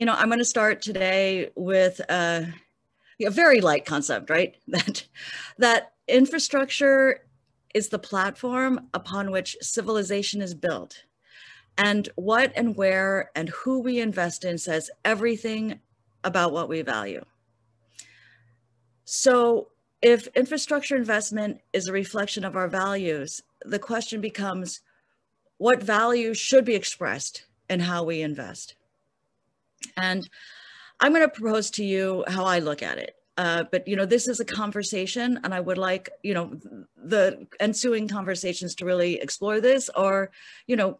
you know, I'm going to start today with a, a very light concept, right? That that infrastructure is the platform upon which civilization is built. And what and where and who we invest in says everything about what we value. So if infrastructure investment is a reflection of our values, the question becomes, what value should be expressed in how we invest? And I'm going to propose to you how I look at it. Uh, but you know, this is a conversation, and I would like you know the ensuing conversations to really explore this, or you know,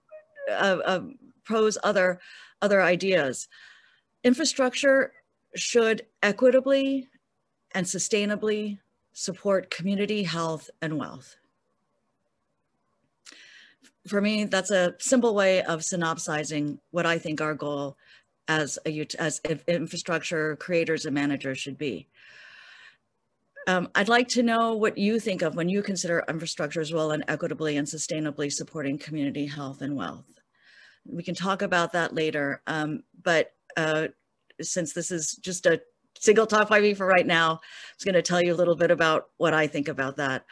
uh, uh, pose other other ideas. Infrastructure should equitably and sustainably support community health and wealth. For me, that's a simple way of synopsizing what I think our goal as a as infrastructure creators and managers should be. Um, I'd like to know what you think of when you consider infrastructure as well and equitably and sustainably supporting community health and wealth. We can talk about that later, um, but uh, since this is just a single talk by me for right now, I was going to tell you a little bit about what I think about that.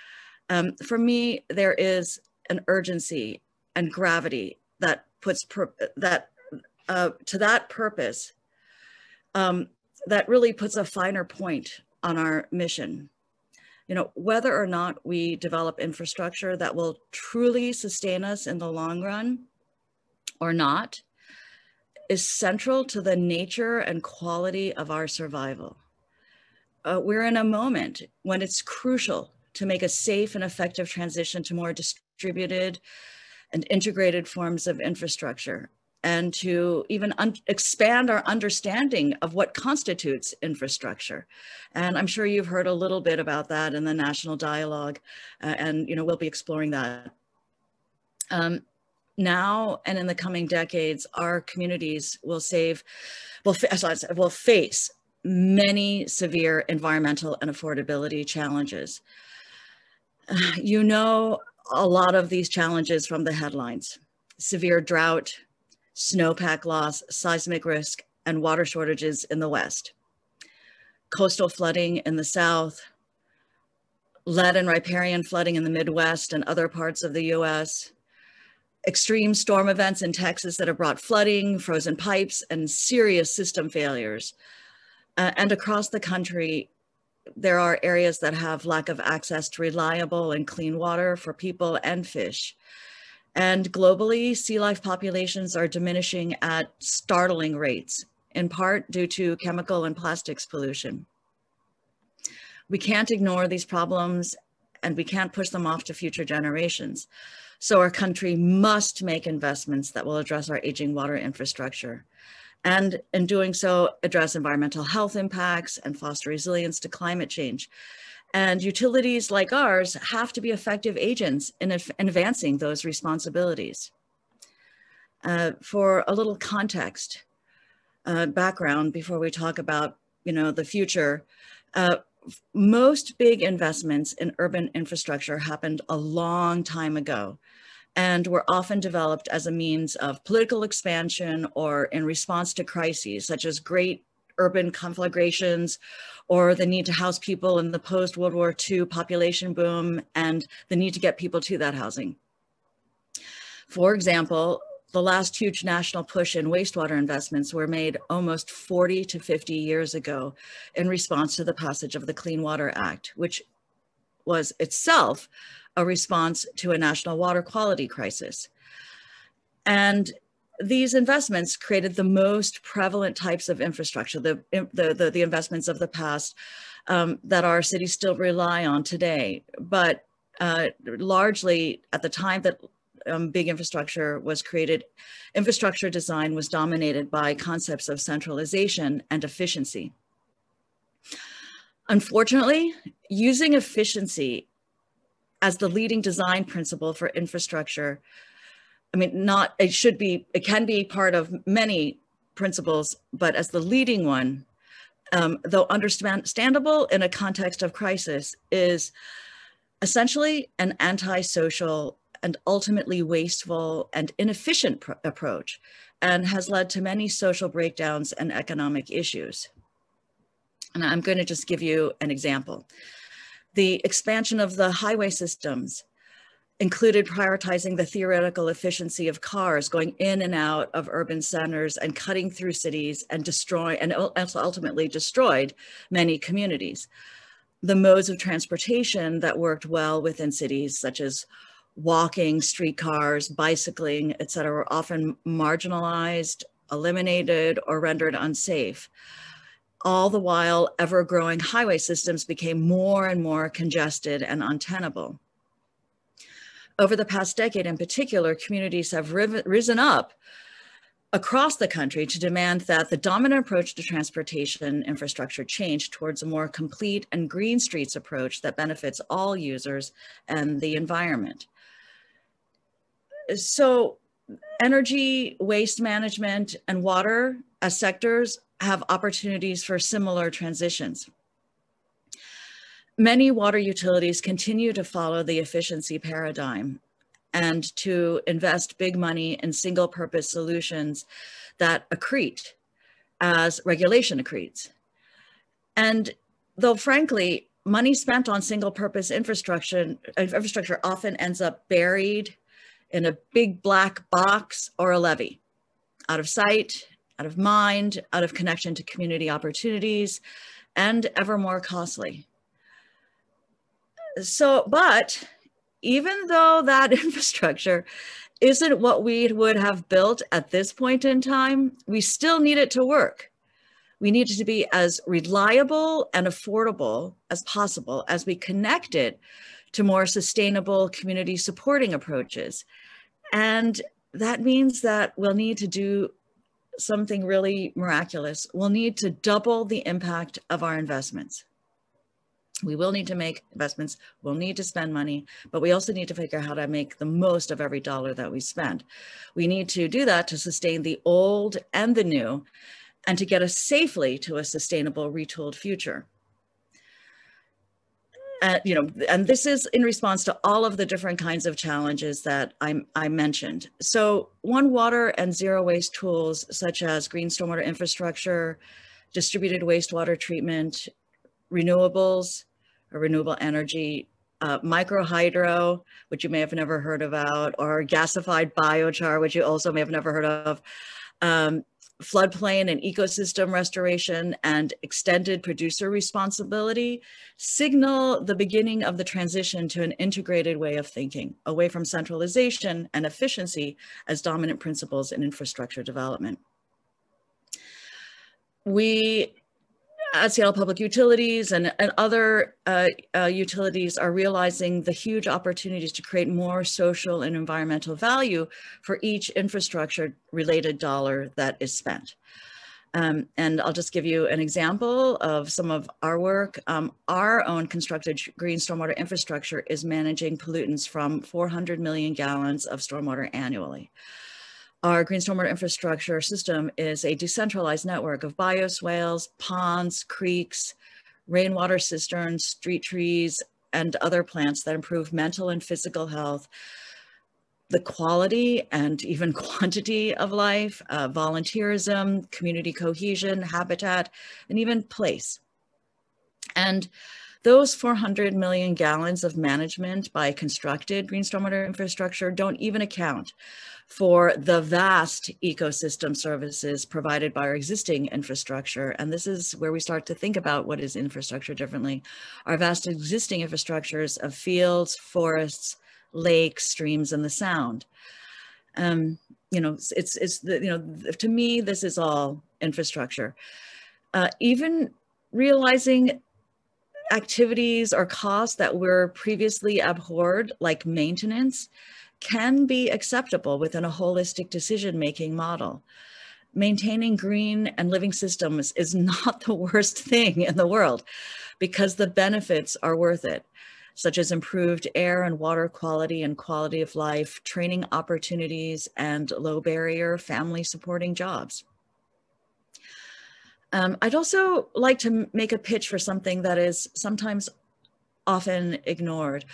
Um, for me, there is an urgency and gravity that puts that uh, to that purpose, um, that really puts a finer point on our mission. You know, whether or not we develop infrastructure that will truly sustain us in the long run or not is central to the nature and quality of our survival. Uh, we're in a moment when it's crucial to make a safe and effective transition to more distributed and integrated forms of infrastructure and to even expand our understanding of what constitutes infrastructure. And I'm sure you've heard a little bit about that in the national dialogue, uh, and you know we'll be exploring that. Um, now and in the coming decades, our communities will save, will, will face many severe environmental and affordability challenges. Uh, you know a lot of these challenges from the headlines. Severe drought, snowpack loss, seismic risk, and water shortages in the West, coastal flooding in the South, lead and riparian flooding in the Midwest and other parts of the US, extreme storm events in Texas that have brought flooding, frozen pipes, and serious system failures. Uh, and across the country, there are areas that have lack of access to reliable and clean water for people and fish. And globally, sea life populations are diminishing at startling rates, in part due to chemical and plastics pollution. We can't ignore these problems and we can't push them off to future generations. So our country must make investments that will address our aging water infrastructure. And in doing so, address environmental health impacts and foster resilience to climate change. And utilities like ours have to be effective agents in, in advancing those responsibilities. Uh, for a little context, uh, background before we talk about you know the future, uh, most big investments in urban infrastructure happened a long time ago and were often developed as a means of political expansion or in response to crises such as great urban conflagrations or the need to house people in the post-World War II population boom and the need to get people to that housing. For example, the last huge national push in wastewater investments were made almost 40 to 50 years ago in response to the passage of the Clean Water Act, which was itself a response to a national water quality crisis. And these investments created the most prevalent types of infrastructure, the, the, the, the investments of the past um, that our cities still rely on today. But uh, largely at the time that um, big infrastructure was created, infrastructure design was dominated by concepts of centralization and efficiency. Unfortunately, using efficiency as the leading design principle for infrastructure I mean, not, it should be, it can be part of many principles, but as the leading one, um, though understandable in a context of crisis, is essentially an antisocial and ultimately wasteful and inefficient approach and has led to many social breakdowns and economic issues. And I'm going to just give you an example. The expansion of the highway systems included prioritizing the theoretical efficiency of cars going in and out of urban centers and cutting through cities and destroy and ultimately destroyed many communities. The modes of transportation that worked well within cities, such as walking, streetcars, bicycling, et cetera, were often marginalized, eliminated, or rendered unsafe. All the while, ever growing highway systems became more and more congested and untenable over the past decade in particular, communities have risen up across the country to demand that the dominant approach to transportation infrastructure change towards a more complete and green streets approach that benefits all users and the environment. So energy, waste management, and water as sectors have opportunities for similar transitions. Many water utilities continue to follow the efficiency paradigm and to invest big money in single purpose solutions that accrete as regulation accretes. And though frankly, money spent on single purpose infrastructure, infrastructure often ends up buried in a big black box or a levee, out of sight, out of mind, out of connection to community opportunities, and ever more costly so, but even though that infrastructure isn't what we would have built at this point in time, we still need it to work. We need it to be as reliable and affordable as possible as we connect it to more sustainable community supporting approaches. And that means that we'll need to do something really miraculous. We'll need to double the impact of our investments. We will need to make investments, we'll need to spend money, but we also need to figure out how to make the most of every dollar that we spend. We need to do that to sustain the old and the new and to get us safely to a sustainable retooled future. Uh, you know, and this is in response to all of the different kinds of challenges that I, I mentioned. So one water and zero waste tools such as green stormwater infrastructure, distributed wastewater treatment, renewables, renewable energy, uh, microhydro, which you may have never heard about, or gasified biochar, which you also may have never heard of, um, floodplain and ecosystem restoration and extended producer responsibility signal the beginning of the transition to an integrated way of thinking, away from centralization and efficiency as dominant principles in infrastructure development. We at Seattle Public Utilities and, and other uh, uh, utilities are realizing the huge opportunities to create more social and environmental value for each infrastructure related dollar that is spent. Um, and I'll just give you an example of some of our work. Um, our own constructed green stormwater infrastructure is managing pollutants from 400 million gallons of stormwater annually. Our green stormwater infrastructure system is a decentralized network of bioswales, ponds, creeks, rainwater cisterns, street trees, and other plants that improve mental and physical health, the quality and even quantity of life, uh, volunteerism, community cohesion, habitat, and even place. And those 400 million gallons of management by constructed green stormwater infrastructure don't even account for the vast ecosystem services provided by our existing infrastructure. And this is where we start to think about what is infrastructure differently. Our vast existing infrastructures of fields, forests, lakes, streams, and the sound. Um, you know, it's, it's the, you know, to me, this is all infrastructure. Uh, even realizing activities or costs that were previously abhorred, like maintenance, can be acceptable within a holistic decision-making model. Maintaining green and living systems is not the worst thing in the world because the benefits are worth it, such as improved air and water quality and quality of life, training opportunities, and low barrier family supporting jobs. Um, I'd also like to make a pitch for something that is sometimes often ignored.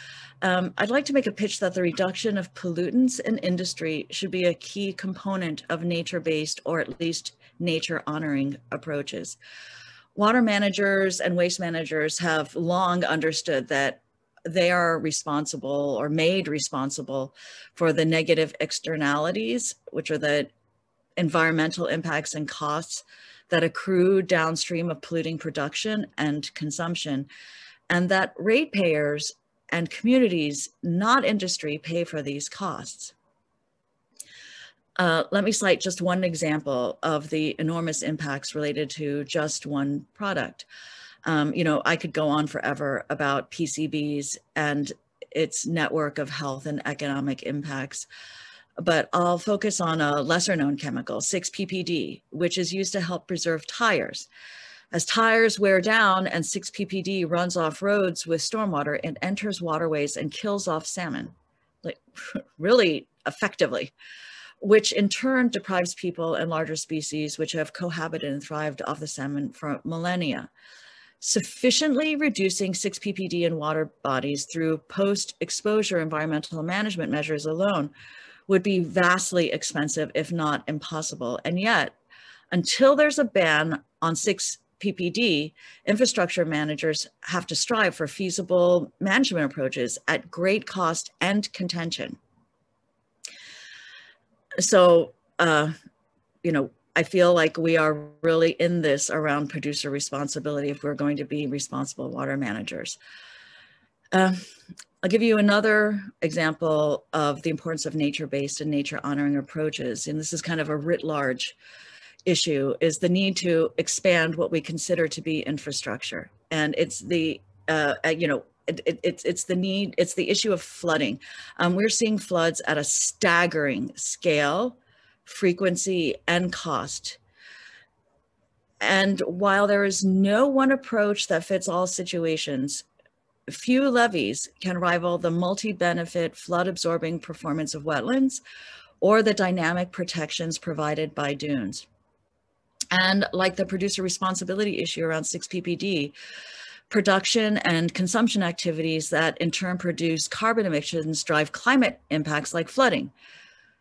Um, I'd like to make a pitch that the reduction of pollutants in industry should be a key component of nature-based or at least nature-honoring approaches. Water managers and waste managers have long understood that they are responsible or made responsible for the negative externalities, which are the environmental impacts and costs that accrue downstream of polluting production and consumption, and that ratepayers and communities, not industry, pay for these costs. Uh, let me cite just one example of the enormous impacts related to just one product. Um, you know, I could go on forever about PCBs and its network of health and economic impacts, but I'll focus on a lesser known chemical, 6-PPD, which is used to help preserve tires. As tires wear down and 6-PPD runs off roads with stormwater, it enters waterways and kills off salmon, like really effectively, which in turn deprives people and larger species which have cohabited and thrived off the salmon for millennia sufficiently reducing 6-PPD in water bodies through post-exposure environmental management measures alone would be vastly expensive, if not impossible. And yet, until there's a ban on 6-PPD, infrastructure managers have to strive for feasible management approaches at great cost and contention. So, uh, you know, I feel like we are really in this around producer responsibility if we're going to be responsible water managers. Uh, I'll give you another example of the importance of nature-based and nature-honoring approaches, and this is kind of a writ large issue, is the need to expand what we consider to be infrastructure. And it's the, uh, you know, it, it, it's, it's the need, it's the issue of flooding. Um, we're seeing floods at a staggering scale frequency, and cost. And while there is no one approach that fits all situations, few levees can rival the multi-benefit flood-absorbing performance of wetlands or the dynamic protections provided by dunes. And like the producer responsibility issue around 6PPD, production and consumption activities that in turn produce carbon emissions drive climate impacts like flooding.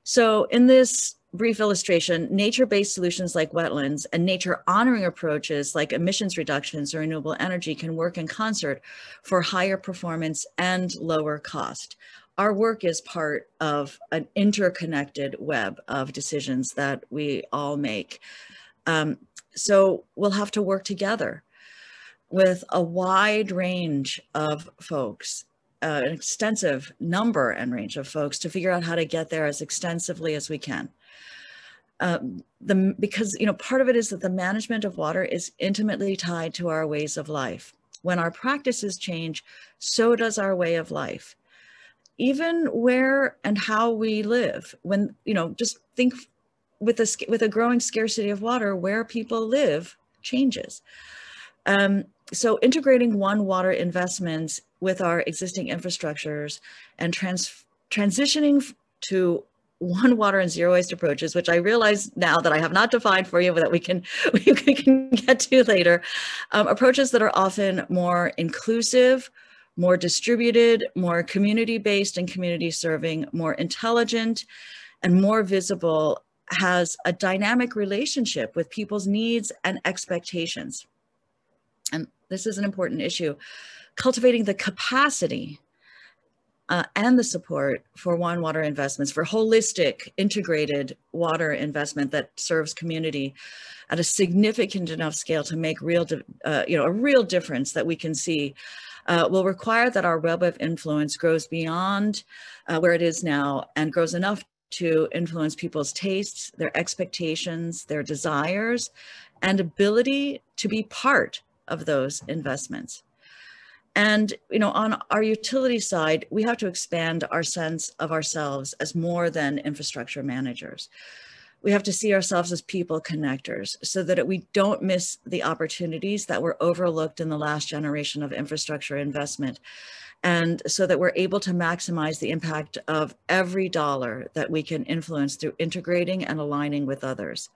So in this brief illustration, nature-based solutions like wetlands and nature-honoring approaches like emissions reductions or renewable energy can work in concert for higher performance and lower cost. Our work is part of an interconnected web of decisions that we all make. Um, so we'll have to work together with a wide range of folks uh, an extensive number and range of folks to figure out how to get there as extensively as we can. Um, the, because you know part of it is that the management of water is intimately tied to our ways of life. When our practices change, so does our way of life. Even where and how we live. When you know, just think with a with a growing scarcity of water, where people live changes. Um, so integrating one water investments with our existing infrastructures and trans transitioning to one water and zero waste approaches, which I realize now that I have not defined for you, but that we can we can get to later. Um, approaches that are often more inclusive, more distributed, more community-based and community serving, more intelligent, and more visible has a dynamic relationship with people's needs and expectations. And this is an important issue. Cultivating the capacity uh, and the support for one water investments for holistic integrated water investment that serves community at a significant enough scale to make real uh, you know a real difference that we can see uh, will require that our web of influence grows beyond uh, where it is now and grows enough to influence people's tastes their expectations their desires and ability to be part of those investments and, you know, on our utility side, we have to expand our sense of ourselves as more than infrastructure managers. We have to see ourselves as people connectors so that we don't miss the opportunities that were overlooked in the last generation of infrastructure investment. And so that we're able to maximize the impact of every dollar that we can influence through integrating and aligning with others.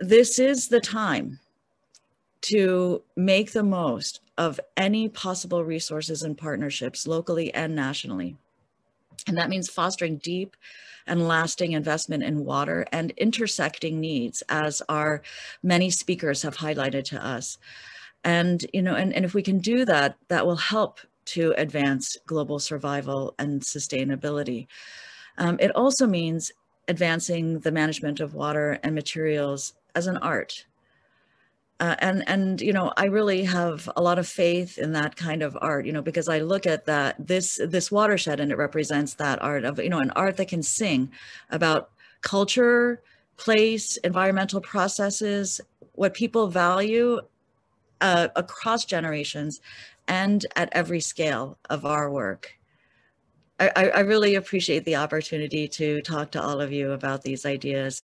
This is the time to make the most of any possible resources and partnerships locally and nationally. And that means fostering deep and lasting investment in water and intersecting needs as our many speakers have highlighted to us. And, you know, and, and if we can do that, that will help to advance global survival and sustainability. Um, it also means advancing the management of water and materials as an art. Uh, and and you know I really have a lot of faith in that kind of art you know because I look at that this this watershed and it represents that art of you know an art that can sing about culture place environmental processes what people value uh, across generations and at every scale of our work. I, I really appreciate the opportunity to talk to all of you about these ideas